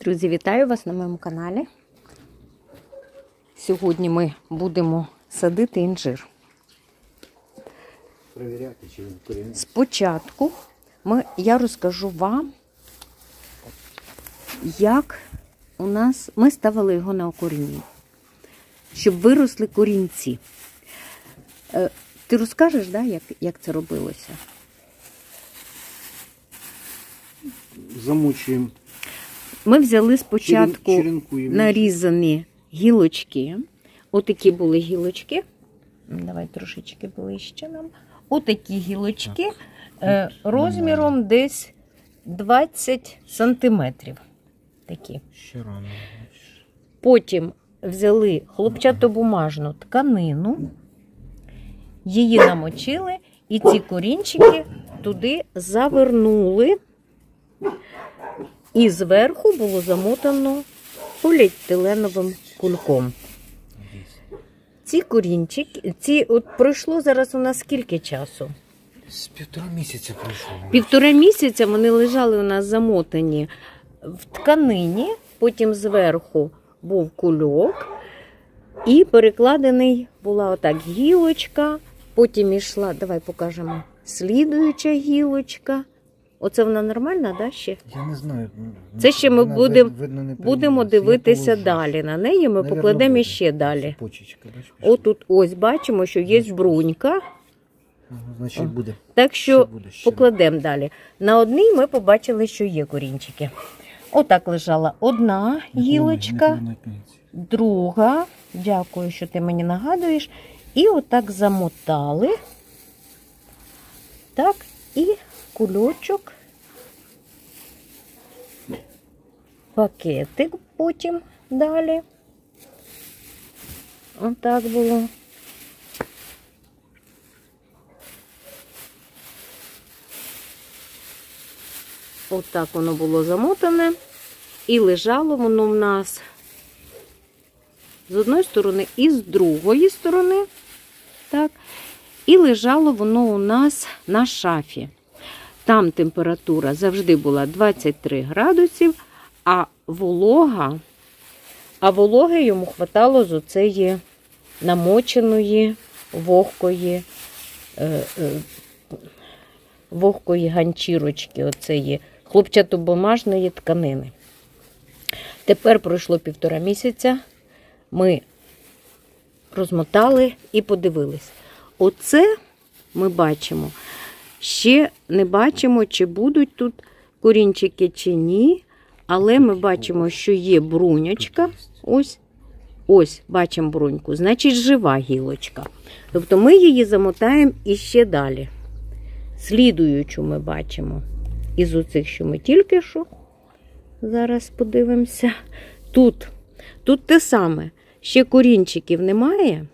Друзі, вітаю вас на моєму каналі. Сьогодні ми будемо садити інжир. Чи він корінний. Спочатку ми, я розкажу вам, як у нас ми ставили його на окоріння, щоб виросли корінці. Е, Ти розкажеш, да, як, як це робилося? Замучуємо. Ми взяли спочатку нарізані гілочки. Отакі були гілочки. Давай трошечки ближче нам. Отакі гілочки е, розміром десь 20 сантиметрів. Такі. Ще рано. Потім взяли хлопчатобумажну тканину, її намочили, і ці корінчики туди завернули. І зверху було замотано поліетиленовим кульком. Ці корінчики, ці от пройшло зараз у нас скільки часу? З півтора місяця пройшло. Півтора місяця вони лежали у нас замотані в тканині, потім зверху був кульок, і перекладений була отак гілочка, потім йшла, давай покажемо, слідуюча гілочка. Оце вона нормальна, да, ще? Я не знаю. Це ще ми Вона будем- вид- видно, не Будемо. Я дивитися положу. далі. На неї ми Наверно, покладемо буде. іще далі. Почечка, бачиш, пішла. Отут ось бачимо, що є брунька, Ага, Значить буде. так що Ще буде, ще покладемо далі. На одній ми побачили, що є корінчики. Отак лежала одна гілочка, не повинна кінець. друга. Дякую, що ти мені нагадуєш. І отак замотали. Так, і кульочок. Пакетик потім далі. Отак було. Отак воно було замотане. І лежало воно в нас з одної сторони і з другої сторони. Так. І лежало воно у нас на шафі. Там температура завжди була 23 градусів, а волога, а вологи йому хватало з оцеї намоченої вогкої, е, е, вогкої ганчірочки, оцеї хлопчатобумажної тканини. Тепер пройшло півтора місяця. Ми розмотали і подивились. Оце ми бачимо. Ще не бачимо, чи будуть тут корінчики чи ні. Але ми бачимо, що є бруньочка. Ось, ось бачимо бруньку. Значить, жива гілочка. Тобто ми її замотаємо іще далі. Слідуючу ми бачимо із оцих, що ми тільки що. Зараз подивимося. Тут, тут те саме. Ще корінчиків немає.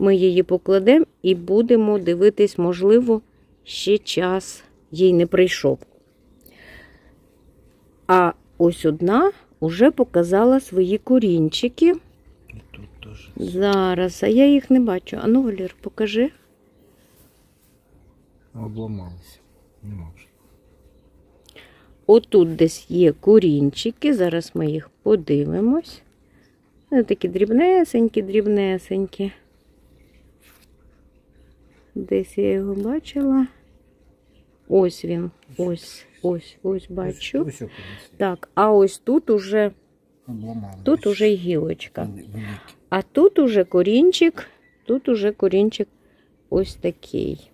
Ми її покладемо і будемо дивитись, можливо, ще час їй не прийшов. А ось одна вже показала свої корінчики. Зараз, а я їх не бачу. Ану, Валір, покажи. Обламалися. Нема вже. Отут десь є корінчики. Зараз ми їх подивимось. Вони такі дрібнесенькі, дрібнесенькі. Десь я його бачила. Ось він. Ось, ось, ось бачу. Так, а ось тут уже, тут уже й гілочка. А тут уже корінчик, тут уже корінчик ось такий.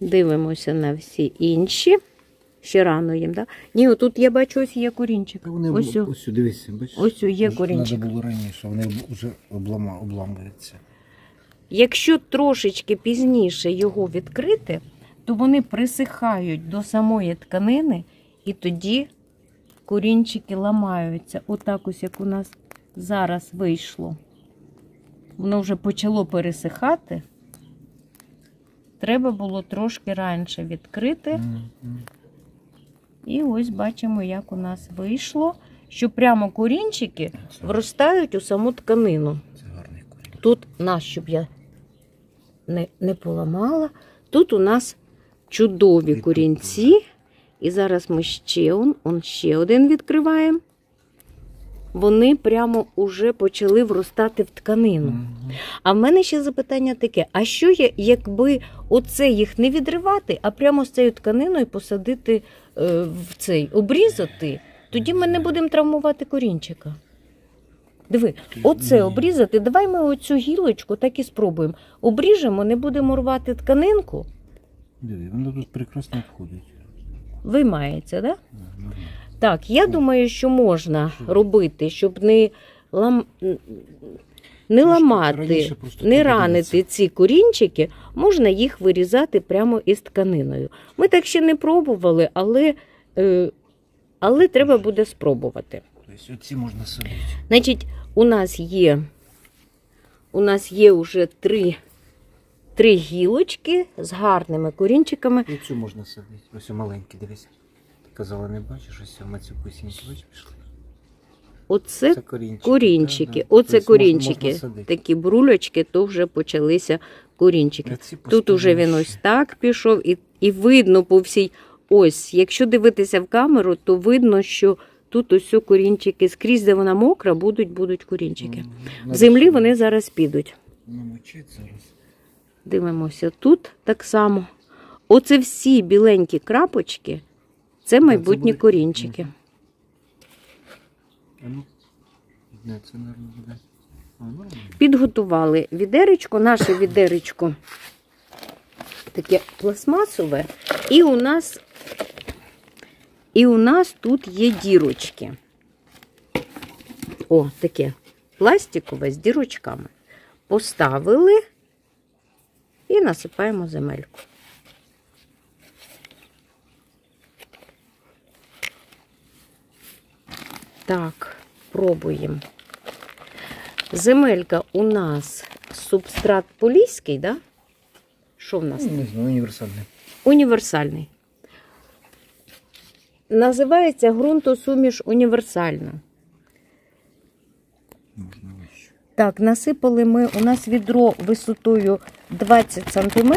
Дивимося на всі інші. Ще рано їм, так? Да? Ні, отут я бачу, ось є корінчик. Вони Ось, ось, ось дивися, бачиш? Ось є корінчик. Треба було раніше, вони вже облама, обламуються. Якщо трошечки пізніше його відкрити, то вони присихають до самої тканини, і тоді корінчики ламаються. Отак ось як у нас зараз вийшло. Воно вже почало пересихати. Треба було трошки раніше відкрити. І ось бачимо, як у нас вийшло, що прямо корінчики вростають у саму тканину. Тут нас, щоб я не, не поламала, тут у нас чудові корінці. І зараз ми ще он, он ще один відкриваємо. Вони прямо уже почали вростати в тканину. А в мене ще запитання таке: а що є, якби оце їх не відривати, а прямо з цією тканиною посадити е, в цей, обрізати, тоді ми не будемо травмувати корінчика. Диви, оце обрізати. Давай ми оцю гілочку так і спробуємо. Обріжемо, не будемо рвати тканинку, Диви, воно тут прекрасно входить. виймається, да? Да. Так, я думаю, що можна робити, щоб не, лам... не ламати, не ранити ці корінчики, можна їх вирізати прямо із тканиною. Ми так ще не пробували, але, е, але треба буде спробувати. Тобто оці можна садити. Значить, у нас є, у нас є вже три, три гілочки з гарними корінчиками. І цю можна садити. Ось маленькі, дивись. Казала, не бачиш, ось маці писіньки, бачиш, пішли. Оце корінчики. корінчики. да, да. Оце Тобто корінчики. Можна садити. Такі брулячки, то вже почалися корінчики. А ці Тут уже він ось так пішов, і, і видно по всій. Ось, якщо дивитися в камеру, то видно, що тут ось корінчики скрізь, де вона мокра, будуть, будуть корінчики. В Надо землі ще вони зараз підуть. Намочити зараз. Дивимося тут так само. Оце всі біленькі крапочки, це майбутні корінчики. Ну, це, мабуть, буде. Підготували відеречко, наше відеречко таке пластмасове, і у нас, і у нас тут є дірочки. О, таке пластикове з дірочками. Поставили і насипаємо земельку. Так, пробуємо. Земелька у нас субстрат поліський, да? Що в нас? Ну, Не знаю, універсальний. Універсальний. Називається ґрунтосуміш універсальна. Можна вище. Так, насипали ми, у нас відро висотою 20 см.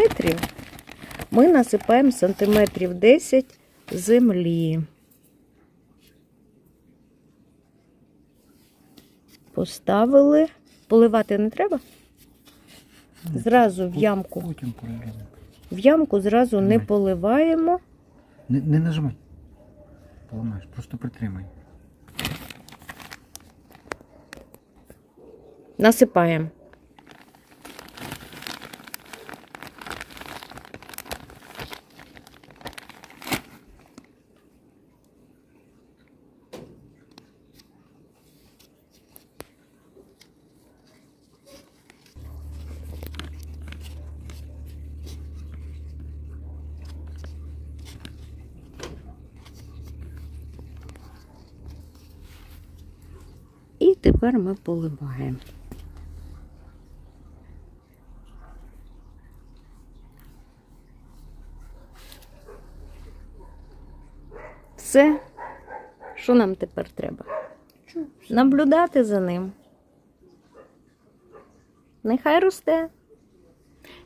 Ми насипаємо сантиметрів 10 землі. Поставили. Поливати не треба? Зразу в ямку. Потім поливаємо. В ямку зразу не поливаємо. Не, не нажимай. Поламаєш, просто притримай. Насипаємо. І тепер ми поливаємо. Все, що нам тепер треба? Наблюдати за ним. Нехай росте.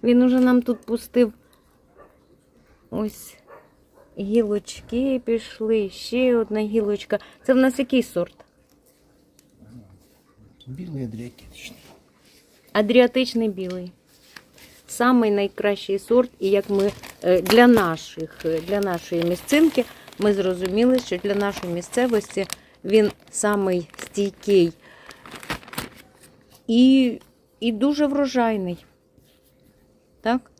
Він уже нам тут пустив ось гілочки пішли, ще одна гілочка. Це в нас який сорт? Білий адріатичний. Адріатичний білий. Самий найкращий сорт, і як ми е, для наших, е, для нашої місцинки, ми зрозуміли, що для нашої місцевості він самий стійкий і, і дуже врожайний. Так?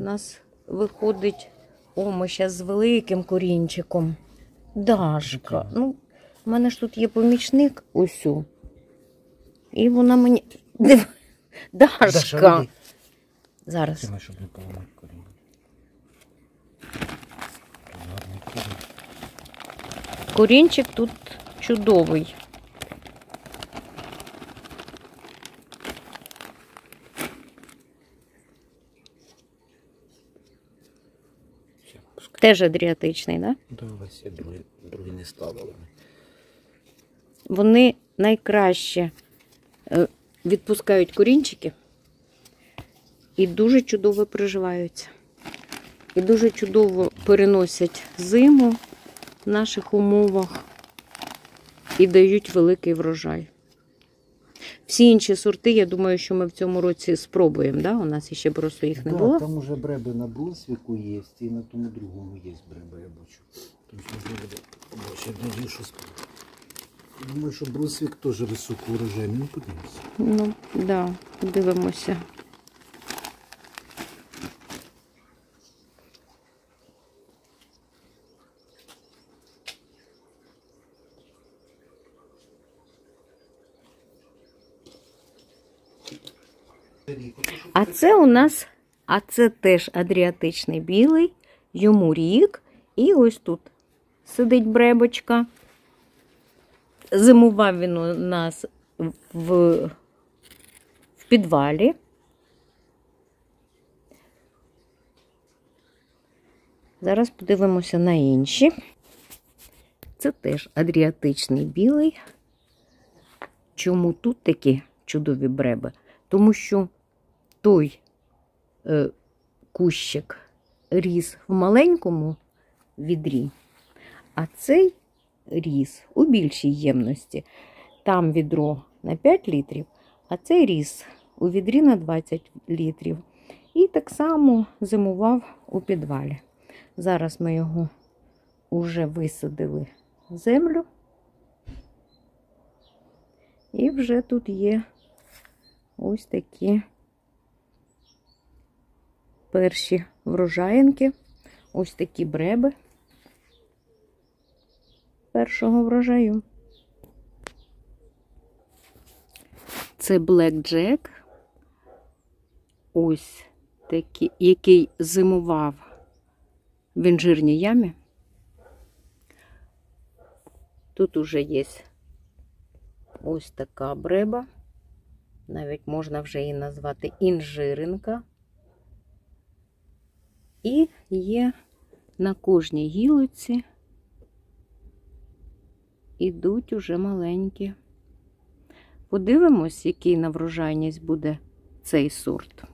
У нас виходить, о, ми з великим корінчиком. Дашка. Ну, у мене ж тут є помічник усю. І вона мені. Дашка. веди. Зараз. Щоб не поламати. Корінчик тут чудовий. Теж адріатичний, да? Давай, я другий, не ставили. Вони найкраще відпускають корінчики і дуже чудово приживаються. і дуже чудово переносять зиму в наших умовах і дають великий врожай. Всі інші сорти, я думаю, що ми в цьому році спробуємо. Да? У нас ще просто їх не Да, було. Там уже бреби на блисвіку є, і на тому другому є бреби, я бачу. Тобто можна буде побачити, що спробую. Думаю, що брусвік теж високий урожай. Ну, подивимося. Ну, да, дивимося. А це у нас, а це теж адріатичний білий, йому рік. І ось тут сидить бребочка. Зимував він у нас в, в підвалі. Зараз подивимося на інші. Це теж адріатичний білий. Чому тут такі чудові бреби? Тому що той е, кущик ріс в маленькому відрі, а цей ріс у більшій ємності. Там відро на 5 літрів, а цей ріс у відрі на 20 літрів. І так само зимував у підвалі. Зараз ми його вже висадили в землю. І вже тут є ось такі перші врожаєнки, ось такі бреби першого врожаю. Це Jack. Ось такий, який зимував в інжирній ямі. Тут уже є ось така бреба. Навіть можна вже її назвати інжиринка. І є на кожній гілоці ідуть уже маленькі. Подивимось, який на врожайність буде цей сорт.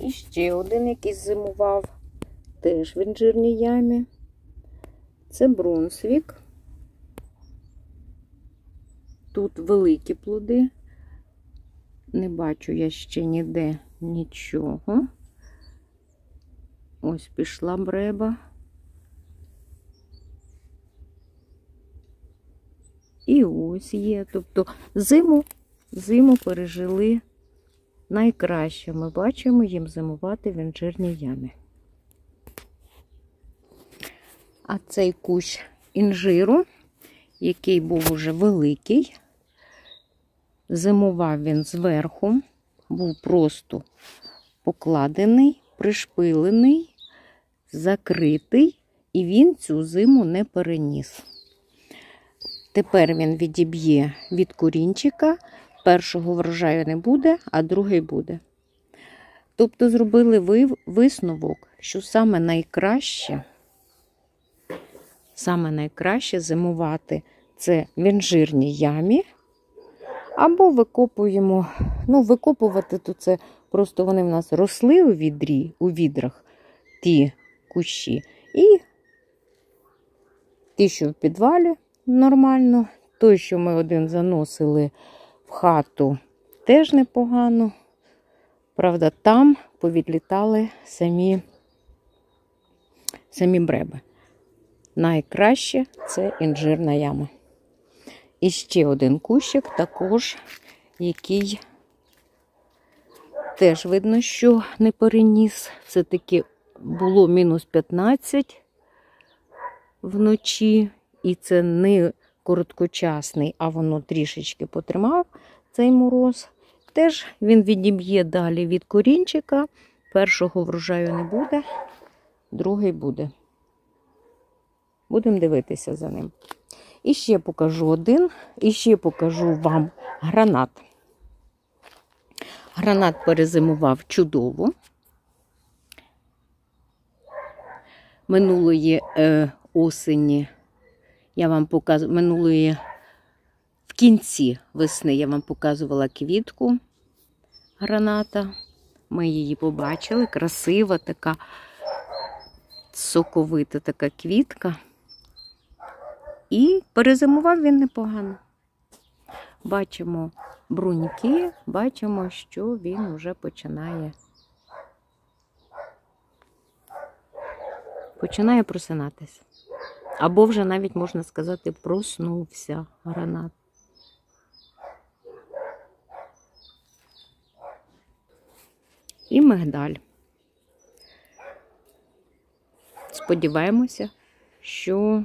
І ще один, який зимував, теж в інжирній ямі. Це Брунсвік. Тут великі плоди. Не бачу я ще ніде нічого. Ось пішла бреба. І ось є. Тобто зиму, зиму пережили найкраще. Ми бачимо їм зимувати в інжирній ямі. А цей кущ інжиру, який був уже великий, зимував він зверху, був просто покладений, пришпилений, закритий, і він цю зиму не переніс. Тепер він відіб'є від корінчика, першого врожаю не буде, а другий буде. Тобто зробили висновок, що саме найкраще, саме найкраще зимувати це в інжирній ямі. Або викопуємо, ну, викопувати то це просто вони в нас росли у відрі, у відрах ті кущі. І ті, що в підвалі нормально. Той, що ми один заносили в хату, теж непогано. Правда, там повідлітали самі, самі бреби. Найкраще це інжирна яма. І ще один кущик, також, який теж видно, що не переніс. Все-таки було мінус 15 вночі, і це не короткочасний, а воно трішечки потримав цей мороз. Теж він відіб'є далі від корінчика. Першого врожаю не буде, другий буде. Будемо дивитися за ним. І ще покажу один, і ще покажу вам гранат. Гранат перезимував чудово. Минулої е, осені я вам показувала, минулої в кінці весни я вам показувала квітку граната. Ми її побачили. Красива така соковита така квітка. І перезимував він непогано. Бачимо бруньки, бачимо, що він вже починає. Починає просинатися. Або вже навіть можна сказати, проснувся гранат. І мигдаль. Сподіваємося, що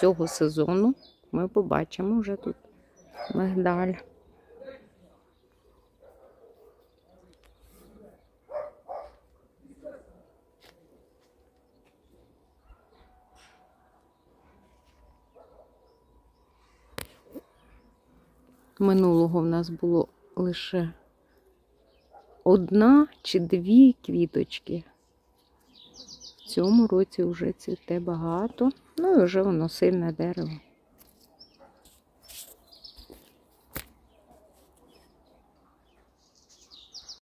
цього сезону ми побачимо вже тут мигдаль. Минулого в нас було лише одна чи дві квіточки. В цьому році вже цвіте багато, ну і вже воно сильне дерево.